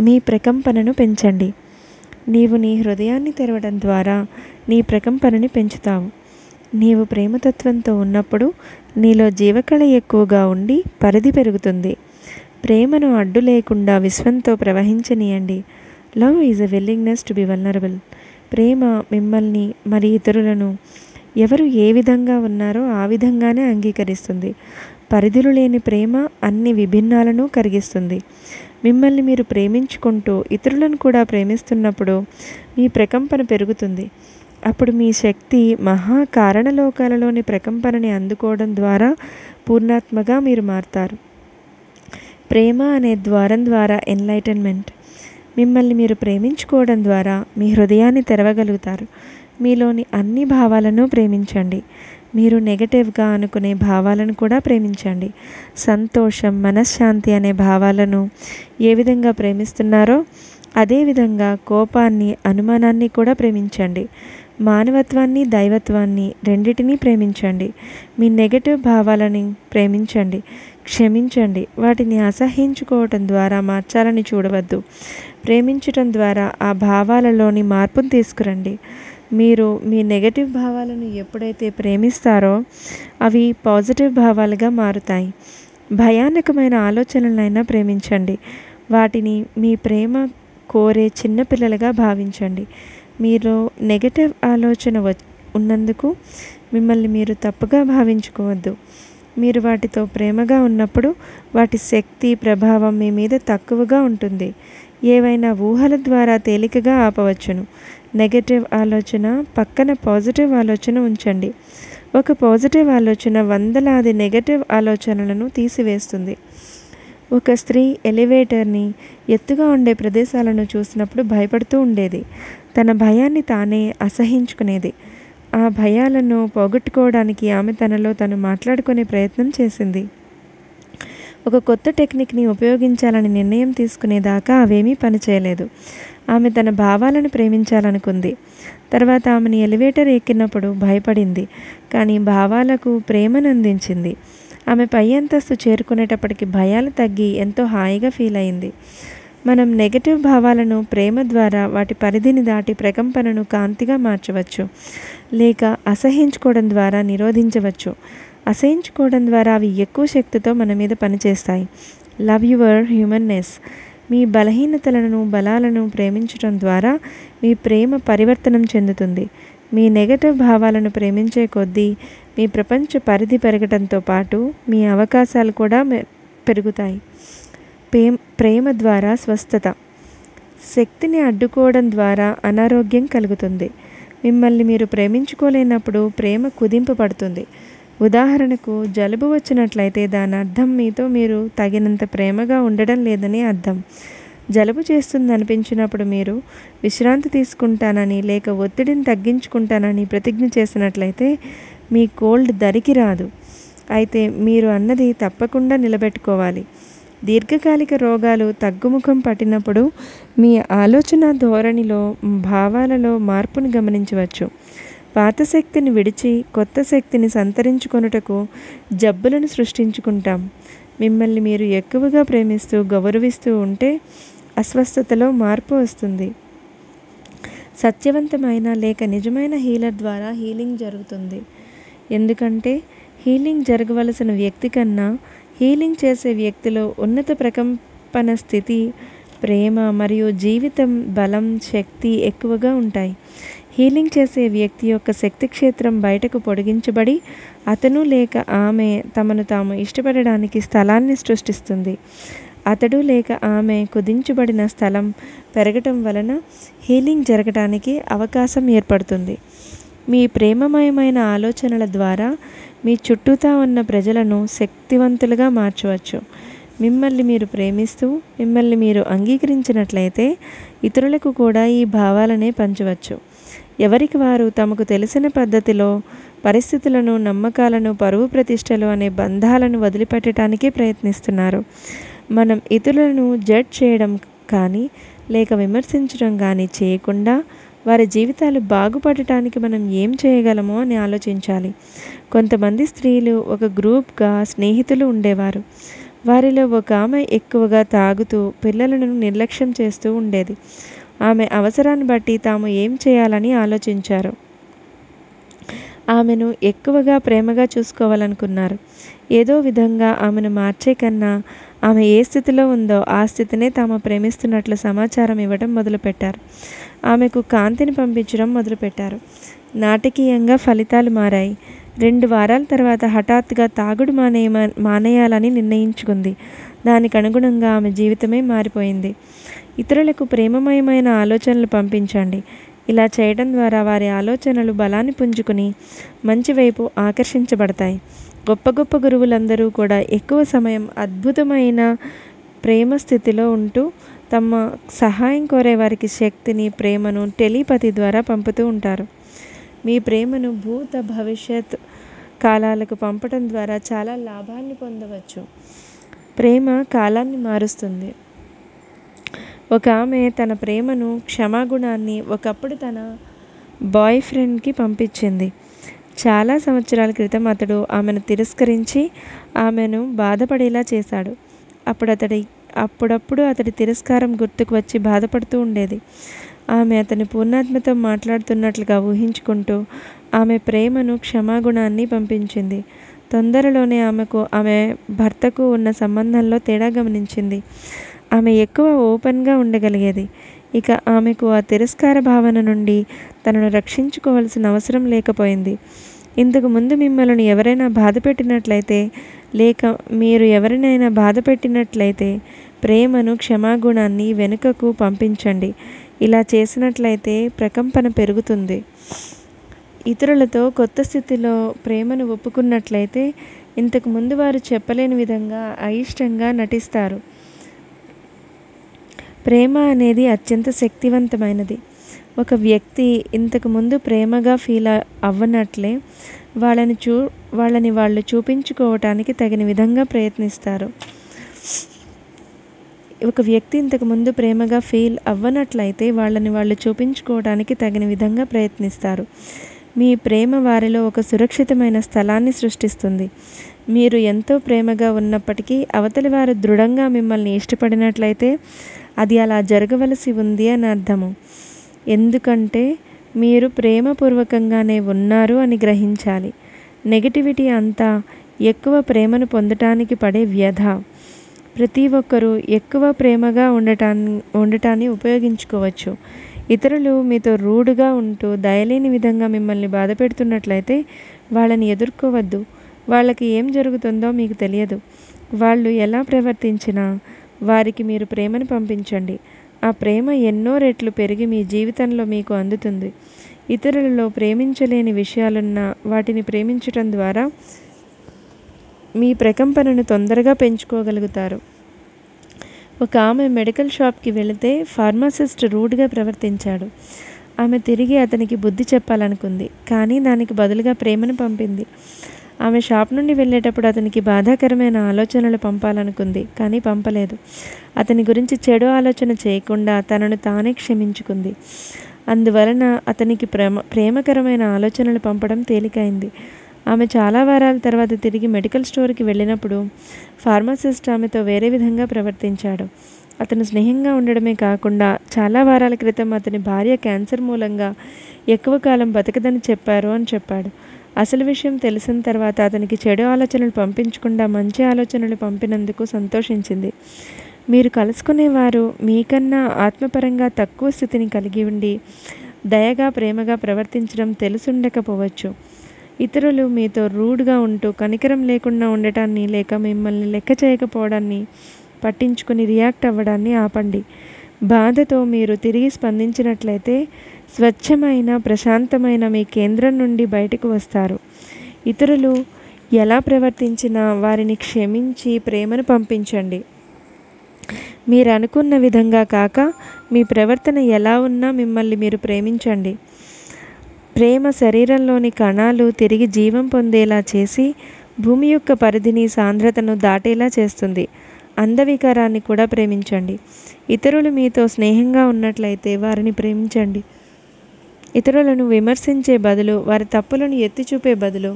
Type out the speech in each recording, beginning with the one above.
మీ ప్రకంపనను పెంచండి. నీవు నీ హృదయాన్ని తెరవడం ద్వారా నీ ప్రకంపనని పెంచుతావు. నీవు ప్రేమతత్వంతో ఉన్నప్పుడు నీలో జీవకళ ఎక్కువగా ఉండి పరిధి పెరుగుతుంది. ప్రేమను అడ్డు లేకుండా విశ్వంతో ప్రవహించనీయండి. Love is a willingness to be vulnerable. ప్రేమ మిమ్మల్ని మరి ఇతరులను ఎవరు ఏ విధంగా ఉన్నారో ఆ విధంగానే అంగీకరిస్తుంది. పరిధులు లేని ప్రేమ అన్ని విభిన్నాలను కరిగిస్తుంది. మిమ్మల్ని మీరు ప్రేమించుకుంటూ ఇతరులను కూడా ప్రేమిస్తున్నప్పుడు మీ ప్రకంపన పెరుగుతుంది. అప్పుడు మీ శక్తి మహా కారణలోకాలలోని ప్రకంపనని అందుకోవడం ద్వారా పూర్ణాత్మగా మీరు మారుతారు. ప్రేమ అనే ద్వారం ద్వారా ఎన్లైటన్మెంట్. మిమ్మల్ని మీరు ప్రేమించుకోవడం ద్వారా మీ హృదయాన్ని తెరవగలుగుతారు. మీలోని అన్ని భావాలను ప్రేమించండి. మీరు నెగటివ్గా అనుకునే భావాలను కూడా ప్రేమించండి. సంతోషం మనశ్శాంతి అనే భావాలను ఏ విధంగా ప్రేమిస్తున్నారో అదేవిధంగా కోపాన్ని అనుమానాన్ని కూడా ప్రేమించండి. మానవత్వాన్ని దైవత్వాన్ని రెండిటినీ ప్రేమించండి. మీ నెగటివ్ భావాలని ప్రేమించండి. క్షమించండి. వాటిని అసహించుకోవటం ద్వారా మార్చాలని చూడవద్దు. ప్రేమించటం ద్వారా ఆ భావాలలోని మార్పును తీసుకురండి. మీరు మీ నెగటివ్ భావాలను ఎప్పుడైతే ప్రేమిస్తారో అవి పాజిటివ్ భావాలుగా మారుతాయి. భయానకమైన ఆలోచనలైనా ప్రేమించండి. వాటిని మీ ప్రేమ కోరే చిన్నపిల్లలుగా భావించండి. మీరు నెగటివ్ ఆలోచన వ ఉన్నందుకు మిమ్మల్ని మీరు తప్పుగా భావించుకోవద్దు. మీరు వాటితో ప్రేమగా ఉన్నప్పుడు వాటి శక్తి ప్రభావం మీ మీద తక్కువగా ఉంటుంది. ఏవైనా ఊహల ద్వారా తేలికగా ఆపవచ్చును. నెగటివ్ ఆలోచన పక్కన పాజిటివ్ ఆలోచన ఉంచండి. ఒక పాజిటివ్ ఆలోచన వందలాది నెగటివ్ ఆలోచనలను తీసివేస్తుంది. ఒక స్త్రీ ఎలివేటర్ని ఎత్తుగా ఉండే ప్రదేశాలను చూసినప్పుడు భయపడుతూ ఉండేది. తన భయాన్ని తానే అసహించుకునేది. ఆ భయాలను పోగొట్టుకోవడానికి ఆమె తనలో తను మాట్లాడుకునే ప్రయత్నం చేసింది. ఒక కొత్త టెక్నిక్ని ఉపయోగించాలని నిర్ణయం తీసుకునేదాకా అవేమీ పనిచేయలేదు. ఆమె తన భావాలను ప్రేమించాలనుకుంది. తర్వాత ఆమెను ఎలివేటర్ ఎక్కినప్పుడు భయపడింది. కానీ భావాలకు ప్రేమను అందించింది ఆమె పై అంతస్తు చేరుకునేటప్పటికి భయాలు తగ్గి ఎంతో హాయిగా ఫీల్ అయింది. మనం నెగటివ్ భావాలను ప్రేమ ద్వారా వాటి పరిధిని దాటి ప్రకంపనను కాంతిగా మార్చవచ్చు. లేక అసహించుకోవడం ద్వారా నిరోధించవచ్చు. అసహించుకోవడం ద్వారా అవి ఎక్కువ శక్తితో మన మీద పనిచేస్తాయి. Love your humanness. మీ బలహీనతలను బలాలను ప్రేమించడం ద్వారా మీ ప్రేమ పరివర్తనం చెందుతుంది. మీ నెగటివ్ భావాలను ప్రేమించే కొద్దీ మీ ప్రపంచ పరిధి పెరగడంతో పాటు మీ అవకాశాలు కూడా పెరుగుతాయి. ప్రేమ ప్రేమ ద్వారా స్వస్థత. శక్తిని అడ్డుకోవడం ద్వారా అనారోగ్యం కలుగుతుంది. మిమ్మల్ని మీరు ప్రేమించుకోలేనప్పుడు ప్రేమ కుదింపబడుతుంది. ఉదాహరణకు జలుబు వచ్చినట్లయితే దాని అర్థం మీతో మీరు తగినంత ప్రేమగా ఉండడం లేదని అర్థం. జలుబు చేస్తుంది అనిపించినప్పుడు మీరు విశ్రాంతి తీసుకుంటానని లేక ఒత్తిడిని తగ్గించుకుంటానని ప్రతిజ్ఞ చేసినట్లయితే మీ కోల్డ్ దరికి రాదు. అయితే మీరు అన్నది తప్పకుండా నిలబెట్టుకోవాలి. దీర్ఘకాలిక రోగాలు తగ్గుముఖం పట్టినప్పుడు మీ ఆలోచన ధోరణిలో భావాలలో మార్పును గమనించవచ్చు. పాత శక్తిని విడిచి కొత్త శక్తిని సంతరించుకొనుటకు జబ్బులను సృష్టించుకుంటాం. మిమ్మల్ని మీరు ఎక్కువగా ప్రేమిస్తూ గౌరవిస్తూ ఉంటే అస్వస్థతలో మార్పు వస్తుంది. సత్యవంతమైన లేక నిజమైన హీలర్ ద్వారా హీలింగ్ జరుగుతుంది. ఎందుకంటే హీలింగ్ జరగవలసిన వ్యక్తి కన్నా హీలింగ్ చేసే వ్యక్తిలో ఉన్నత ప్రకంపన స్థితి ప్రేమ మరియు జీవితం బలం శక్తి ఎక్కువగా ఉంటాయి. హీలింగ్ చేసే వ్యక్తి యొక్క శక్తి క్షేత్రం బయటకు పొడిగించబడి అతను లేక ఆమె తమను తాము ఇష్టపడడానికి స్థలాన్ని సృష్టిస్తుంది. అతడు లేక ఆమె కుదించబడిన స్థలం పెరగటం వలన హీలింగ్ జరగడానికి అవకాశం ఏర్పడుతుంది. మీ ప్రేమమయమైన ఆలోచనల ద్వారా మీ చుట్టూతా ఉన్న ప్రజలను శక్తివంతులుగా మార్చవచ్చు. మిమ్మల్ని మీరు ప్రేమిస్తూ మిమ్మల్ని మీరు అంగీకరించినట్లయితే ఇతరులకు కూడా ఈ భావాలనే పంచవచ్చు. ఎవరికి వారు తమకు తెలిసిన పద్ధతిలో పరిస్థితులను నమ్మకాలను పరువు ప్రతిష్టలు అనే బంధాలను వదిలిపెట్టడానికి ప్రయత్నిస్తున్నారు. మనం ఇతరులను జడ్జ్ చేయడం కానీ లేక విమర్శించడం కానీ చేయకుండా వారి జీవితాలు బాగుపడటానికి మనం ఏం చేయగలమో అని ఆలోచించాలి. కొంతమంది స్త్రీలు ఒక గ్రూప్గా స్నేహితులు ఉండేవారు. వారిలో ఒక ఆమె ఎక్కువగా తాగుతూ పిల్లలను నిర్లక్ష్యం చేస్తూ ఉండేది. ఆమె అవసరాన్ని బట్టి తాము ఏం చేయాలని ఆలోచించారు. ఆమెను ఎక్కువగా ప్రేమగా చూసుకోవాలనుకున్నారు. ఏదో విధంగా ఆమెను మార్చే కన్నా ఆమె ఏ స్థితిలో ఉందో ఆ స్థితినే తాము ప్రేమిస్తున్నట్లు సమాచారం ఇవ్వడం మొదలుపెట్టారు. ఆమెకు కాంతిని పంపించడం మొదలుపెట్టారు. నాటకీయంగా ఫలితాలు మారాయి. రెండు వారాల తర్వాత హఠాత్తుగా తాగుడు మానేయ మానేయాలని నిర్ణయించుకుంది. దానికి అనుగుణంగా ఆమె జీవితమే మారిపోయింది. ఇతరులకు ప్రేమమయమైన ఆలోచనలు పంపించండి. ఇలా చేయడం ద్వారా వారి ఆలోచనలు బలాన్ని పుంజుకుని మంచి వైపు ఆకర్షించబడతాయి. గొప్ప గొప్ప గురువులందరూ కూడా ఎక్కువ సమయం అద్భుతమైన ప్రేమ స్థితిలో ఉంటూ తమ సహాయం కోరే వారికి శక్తిని ప్రేమను టెలిపతి ద్వారా పంపుతూ ఉంటారు. మీ ప్రేమను భూత భవిష్యత్ కాలాలకు పంపడం ద్వారా చాలా లాభాన్ని పొందవచ్చు. ప్రేమ కాలాన్ని మారుస్తుంది. ఒక ఆమె తన ప్రేమను క్షమాగుణాన్ని ఒకప్పుడు తన బాయ్ ఫ్రెండ్కి పంపించింది. చాలా సంవత్సరాల క్రితం అతడు ఆమెను తిరస్కరించి ఆమెను బాధపడేలా చేశాడు. అప్పుడు అతడి అప్పుడప్పుడు అతడి తిరస్కారం గుర్తుకు వచ్చి బాధపడుతూ ఉండేది. ఆమె అతని పూర్ణాత్మతో మాట్లాడుతున్నట్లుగా ఊహించుకుంటూ ఆమె ప్రేమను క్షమాగుణాన్ని పంపించింది. తొందరలోనే ఆమెకు ఆమె భర్తకు ఉన్న సంబంధంలో తేడా గమనించింది. ఆమె ఎక్కువ ఓపెన్గా ఉండగలిగేది. ఇక ఆమెకు ఆ తిరస్కార భావన నుండి తనను రక్షించుకోవాల్సిన అవసరం లేకపోయింది. ఇంతకు ముందు మిమ్మల్ని ఎవరైనా బాధ పెట్టినట్లయితే లేక మీరు ఎవరినైనా బాధ పెట్టినట్లయితే ప్రేమను క్షమాగుణాన్ని వెనుకకు పంపించండి. ఇలా చేసినట్లయితే ప్రకంపన పెరుగుతుంది. ఇతరులతో కొత్త స్థితిలో ప్రేమను ఒప్పుకున్నట్లయితే ఇంతకు ముందు వారు చెప్పలేని విధంగా అయిష్టంగా నటిస్తారు. ప్రేమ అనేది అత్యంత శక్తివంతమైనది. ఒక వ్యక్తి ఇంతకు ముందు ప్రేమగా ఫీల్ అవ్వనట్లే వాళ్ళని చూ వాళ్ళని వాళ్ళు చూపించుకోవటానికి తగిన విధంగా ప్రయత్నిస్తారు. ఒక వ్యక్తి ఇంతకు ముందు ప్రేమగా ఫీల్ అవ్వనట్లయితే వాళ్ళని వాళ్ళు చూపించుకోవడానికి తగిన విధంగా ప్రయత్నిస్తారు. మీ ప్రేమ వారిలో ఒక సురక్షితమైన స్థలాన్ని సృష్టిస్తుంది. మీరు ఎంతో ప్రేమగా ఉన్నప్పటికీ అవతలి వారు దృఢంగా మిమ్మల్ని ఇష్టపడినట్లయితే అది అలా జరగవలసి ఉంది అని అర్థము. ఎందుకంటే మీరు ప్రేమపూర్వకంగానే ఉన్నారు అని గ్రహించాలి. నెగటివిటీ అంతా ఎక్కువ ప్రేమను పొందటానికి పడే వ్యధ. ప్రతి ఒక్కరూ ఎక్కువ ప్రేమగా ఉండటాన్ని ఉండటాన్ని ఉపయోగించుకోవచ్చు. ఇతరులు మీతో రూడుగా ఉంటూ దయలేని విధంగా మిమ్మల్ని బాధ పెడుతున్నట్లయితే వాళ్ళని ఎదుర్కోవద్దు. వాళ్ళకి ఏం జరుగుతుందో మీకు తెలియదు. వాళ్ళు ఎలా ప్రవర్తించినా వారికి మీరు ప్రేమను పంపించండి. ఆ ప్రేమ ఎన్నో రెట్లు పెరిగి మీ జీవితంలో మీకు అందుతుంది. ఇతరులలో ప్రేమించలేని విషయాలున్న వాటిని ప్రేమించటం ద్వారా మీ ప్రకంపనను తొందరగా పెంచుకోగలుగుతారు. ఒక ఆమె మెడికల్ షాప్కి వెళితే ఫార్మాసిస్ట్ రూడ్గా ప్రవర్తించాడు. ఆమె తిరిగి అతనికి బుద్ధి చెప్పాలనుకుంది కానీ దానికి బదులుగా ప్రేమను పంపింది. ఆమె షాప్ నుండి వెళ్ళేటప్పుడు అతనికి బాధాకరమైన ఆలోచనలు పంపాలనుకుంది కానీ పంపలేదు. అతని గురించి చెడు ఆలోచన చేయకుండా తనను తానే క్షమించుకుంది. అందువలన అతనికి ప్రేమ ప్రేమకరమైన ఆలోచనలు పంపడం తేలికైంది. ఆమె చాలా వారాల తర్వాత తిరిగి మెడికల్ స్టోర్కి వెళ్ళినప్పుడు ఫార్మసిస్ట్ ఆమెతో వేరే విధంగా ప్రవర్తించాడు. అతను స్నేహంగా ఉండడమే కాకుండా చాలా వారాల క్రితం అతని భార్య క్యాన్సర్ మూలంగా ఎక్కువ కాలం బతకదని చెప్పారు అని చెప్పాడు. అసలు విషయం తెలిసిన తర్వాత అతనికి చెడు ఆలోచనలు పంపించకుండా మంచి ఆలోచనలు పంపినందుకు సంతోషించింది. మీరు కలుసుకునేవారు మీకన్నా ఆత్మపరంగా తక్కువ స్థితిని కలిగి ఉండి దయగా ప్రేమగా ప్రవర్తించడం తెలుసుండకపోవచ్చు. ఇతరులు మీతో రూడ్గా ఉంటూ కనికరం లేకుండా ఉండటాన్ని లేక మిమ్మల్ని లెక్క చేయకపోవడాన్ని పట్టించుకుని రియాక్ట్ అవ్వడాన్ని ఆపండి. బాధతో మీరు తిరిగి స్పందించినట్లయితే స్వచ్ఛమైన ప్రశాంతమైన మీ కేంద్రం నుండి బయటకు వస్తారు. ఇతరులు ఎలా ప్రవర్తించినా వారిని క్షమించి ప్రేమను పంపించండి. మీరు అనుకున్న విధంగా కాక మీ ప్రవర్తన ఎలా ఉన్నా మిమ్మల్ని మీరు ప్రేమించండి. ప్రేమ శరీరంలోని కణాలు తిరిగి జీవం పొందేలా చేసి భూమి యొక్క పరిధిని సాంద్రతను దాటేలా చేస్తుంది. అందవికారాన్ని కూడా ప్రేమించండి. ఇతరులు మీతో స్నేహంగా ఉన్నట్లయితే వారిని ప్రేమించండి. ఇతరులను విమర్శించే బదులు వారి తప్పులను ఎత్తి చూపే బదులు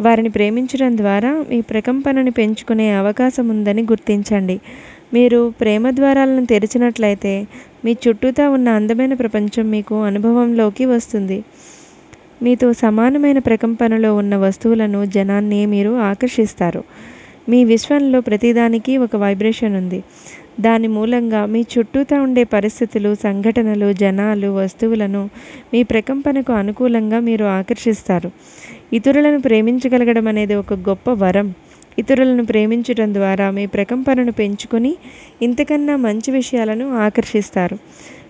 వారిని ప్రేమించడం ద్వారా మీ ప్రకంపనని పెంచుకునే అవకాశం ఉందని గుర్తించండి. మీరు ప్రేమ ద్వారాలను తెరిచినట్లయితే మీ చుట్టూతా ఉన్న అందమైన ప్రపంచం మీకు అనుభవంలోకి వస్తుంది. మీతో సమానమైన ప్రకంపనలో ఉన్న వస్తువులను జనాన్ని మీరు ఆకర్షిస్తారు. మీ విశ్వంలో ప్రతిదానికి ఒక వైబ్రేషన్ ఉంది. దాని మూలంగా మీ చుట్టూతా ఉండే పరిస్థితులు సంఘటనలు జనాలు వస్తువులను మీ ప్రకంపనకు అనుకూలంగా మీరు ఆకర్షిస్తారు. ఇతరులను ప్రేమించగలగడం అనేది ఒక గొప్ప వరం. ఇతరులను ప్రేమించడం ద్వారా మీ ప్రకంపనను పెంచుకొని ఇంతకన్నా మంచి విషయాలను ఆకర్షిస్తారు.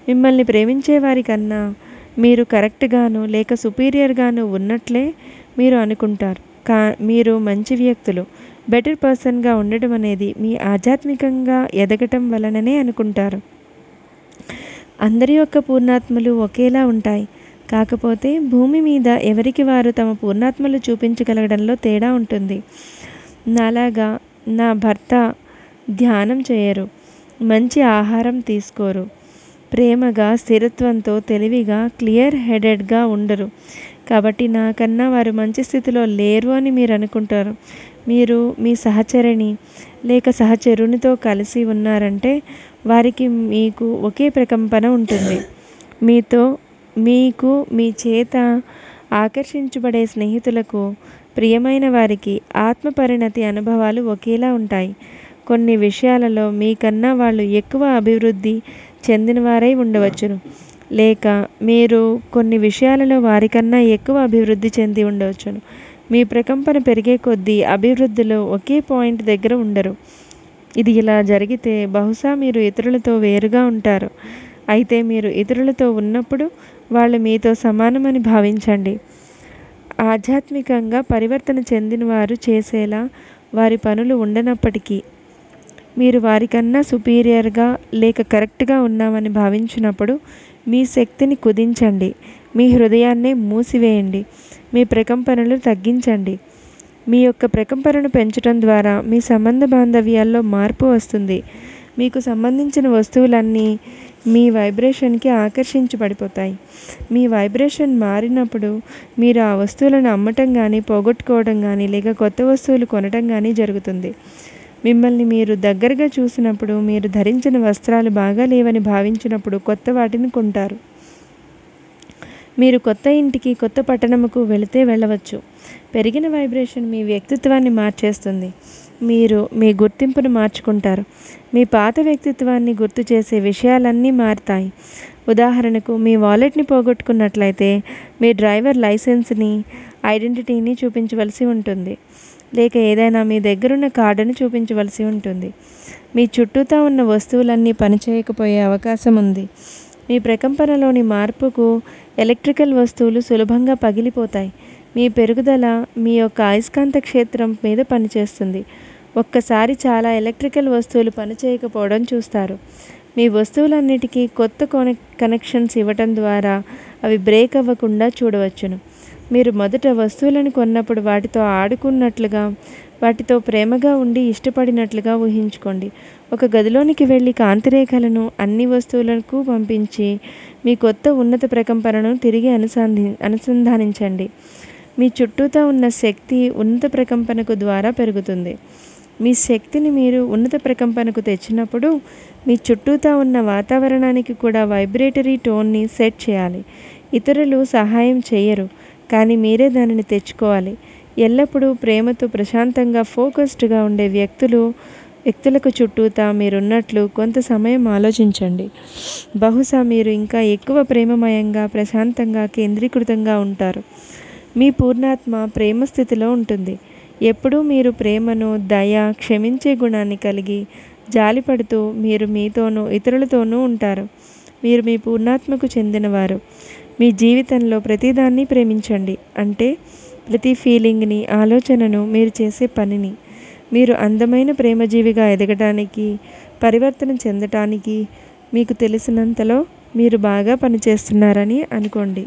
మిమ్మల్ని ప్రేమించే వారికన్నా మీరు కరెక్ట్గాను లేక సుపీరియర్గాను ఉన్నట్లే మీరు అనుకుంటారు. కా మీరు మంచి వ్యక్తులు. బెటర్ పర్సన్గా ఉండడం అనేది మీ ఆధ్యాత్మికంగా ఎదగటం వలననే అనుకుంటారు. అందరి యొక్క పూర్ణాత్మలు ఒకేలా ఉంటాయి. కాకపోతే భూమి మీద ఎవరికి వారు తమ పూర్ణాత్మలు చూపించగలగడంలో తేడా ఉంటుంది. నాలాగా నా భర్త ధ్యానం చేయరు. మంచి ఆహారం తీసుకోరు. ప్రేమగా స్థిరత్వంతో తెలివిగా క్లియర్ హెడెడ్గా ఉండరు. కాబట్టి నాకన్నా వారు మంచి స్థితిలో లేరు అని మీరు అనుకుంటారు. మీరు మీ సహచరిని లేక సహచరునితో కలిసి ఉన్నారంటే వారికి మీకు ఒకే ప్రకంపన ఉంటుంది. మీతో మీకు మీ చేత ఆకర్షించబడే స్నేహితులకు ప్రియమైన వారికి ఆత్మ పరిణతి అనుభవాలు ఒకేలా ఉంటాయి. కొన్ని విషయాలలో మీకన్నా వాళ్ళు ఎక్కువ అభివృద్ధి చెందినవారై ఉండవచ్చును. లేక మీరు కొన్ని విషయాలలో వారికన్నా ఎక్కువ అభివృద్ధి చెంది ఉండవచ్చును. మీ ప్రకంపన పెరిగే కొద్దీ అభివృద్ధిలో ఒకే పాయింట్ దగ్గర ఉండరు. ఇది ఇలా జరిగితే బహుశా మీరు ఇతరులతో వేరుగా ఉంటారు. అయితే మీరు ఇతరులతో ఉన్నప్పుడు వాళ్ళు మీతో సమానమని భావించండి. ఆధ్యాత్మికంగా పరివర్తన చెందిన వారు చేసేలా వారి పనులు ఉండనప్పటికీ మీరు వారికన్నా సుపీరియర్గా లేక కరెక్ట్గా ఉన్నామని భావించినప్పుడు మీ శక్తిని కుదించండి. మీ హృదయాన్నే మూసివేయండి. మీ ప్రకంపనలు తగ్గించండి. మీ యొక్క ప్రకంపనను పెంచడం ద్వారా మీ సంబంధ బాంధవ్యాల్లో మార్పు వస్తుంది. మీకు సంబంధించిన వస్తువులన్నీ మీ వైబ్రేషన్కి ఆకర్షించబడిపోతాయి మీ వైబ్రేషన్ మారినప్పుడు మీరు ఆ వస్తువులను అమ్మటం కానీ పోగొట్టుకోవడం కానీ లేక కొత్త వస్తువులు కొనటం కానీ జరుగుతుంది. మిమ్మల్ని మీరు దగ్గరగా చూసినప్పుడు మీరు ధరించిన వస్త్రాలు బాగా లేవని భావించినప్పుడు కొత్త వాటిని కొంటారు. మీరు కొత్త ఇంటికి కొత్త పట్టణముకు వెళితే వెళ్ళవచ్చు. పెరిగిన వైబ్రేషన్ మీ వ్యక్తిత్వాన్ని మార్చేస్తుంది. మీరు మీ గుర్తింపును మార్చుకుంటారు. మీ పాత వ్యక్తిత్వాన్ని గుర్తు చేసే విషయాలన్నీ మారుతాయి. ఉదాహరణకు మీ వాలెట్ని పోగొట్టుకున్నట్లయితే మీ డ్రైవర్ లైసెన్స్ని ఐడెంటిటీని చూపించవలసి ఉంటుంది. లేక ఏదైనా మీ దగ్గరున్న కార్డును చూపించవలసి ఉంటుంది. మీ చుట్టూతా ఉన్న వస్తువులన్నీ పనిచేయకపోయే అవకాశం ఉంది. మీ ప్రకంపనలోని మార్పుకు ఎలక్ట్రికల్ వస్తువులు సులభంగా పగిలిపోతాయి. మీ పెరుగుదల మీ యొక్క అయస్కాంత క్షేత్రం మీద పనిచేస్తుంది. ఒక్కసారి చాలా ఎలక్ట్రికల్ వస్తువులు పనిచేయకపోవడం చూస్తారు. మీ వస్తువులన్నిటికీ కొత్త కొన కనెక్షన్స్ ఇవ్వటం ద్వారా అవి బ్రేక్ అవ్వకుండా చూడవచ్చును. మీరు మొదట వస్తువులను కొన్నప్పుడు వాటితో ఆడుకున్నట్లుగా వాటితో ప్రేమగా ఉండి ఇష్టపడినట్లుగా ఊహించుకోండి. ఒక గదిలోనికి వెళ్ళి కాంతిరేఖలను అన్ని వస్తువులకు పంపించి మీ కొత్త ఉన్నత ప్రకంపనను తిరిగి అనుసంధి అనుసంధానించండి. మీ చుట్టూతా ఉన్న శక్తి ఉన్నత ప్రకంపనకు ద్వారా పెరుగుతుంది. మీ శక్తిని మీరు ఉన్నత ప్రకంపనకు తెచ్చినప్పుడు మీ చుట్టూతా ఉన్న వాతావరణానికి కూడా వైబ్రేటరీ టోన్ని సెట్ చేయాలి. ఇతరులు సహాయం చేయరు. కానీ మీరే దానిని తెచ్చుకోవాలి. ఎల్లప్పుడూ ప్రేమతో ప్రశాంతంగా ఫోకస్డ్గా ఉండే వ్యక్తులు వ్యక్తులకు చుట్టూతా మీరున్నట్లు కొంత సమయం ఆలోచించండి. బహుశా మీరు ఇంకా ఎక్కువ ప్రేమమయంగా ప్రశాంతంగా కేంద్రీకృతంగా ఉంటారు. మీ పూర్ణాత్మ ప్రేమ స్థితిలో ఉంటుంది. ఎప్పుడూ మీరు ప్రేమను దయ క్షమించే గుణాన్ని కలిగి జాలిపడుతూ మీరు మీతోనూ ఇతరులతోనూ ఉంటారు. మీరు మీ పూర్ణాత్మకు చెందినవారు. మీ జీవితంలో ప్రతిదాన్ని ప్రేమించండి. అంటే ప్రతి ఫీలింగ్ని ఆలోచనను మీరు చేసే పనిని. మీరు అందమైన ప్రేమజీవిగా ఎదగడానికి పరివర్తన చెందటానికి మీకు తెలిసినంతలో మీరు బాగా పనిచేస్తున్నారని అనుకోండి.